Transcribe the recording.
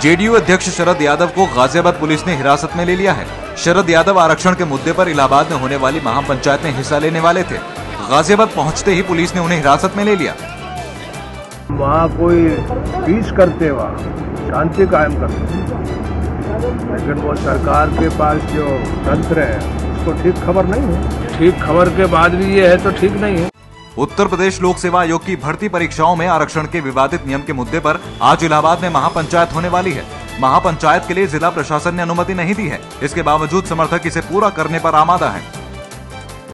JDU अध्यक्ष शरद यादव को Ghaziabad police ने हिरासत में ले लिया है। शरद यादव आरक्षण के मुद्दे पर इलाहाबाद में होने वाली महापंचायत में हिस्सा लेने वाले थे। गाजियाबाद पहुँचते ही पुलिस ने उन्हें हिरासत में ले लिया। वहाँ कोई पीस करते वहाँ। शांति कायम करते लेकिन वो सरकार के पास जो तंत्र है उसको ठीक खबर नहीं है। ठीक खबर के बाद भी ये है तो ठीक नहीं है। उत्तर प्रदेश लोक सेवा आयोग की भर्ती परीक्षाओं में आरक्षण के विवादित नियम के मुद्दे पर आज इलाहाबाद में महापंचायत होने वाली है। महापंचायत के लिए जिला प्रशासन ने अनुमति नहीं दी है। इसके बावजूद समर्थक इसे पूरा करने पर आमादा है।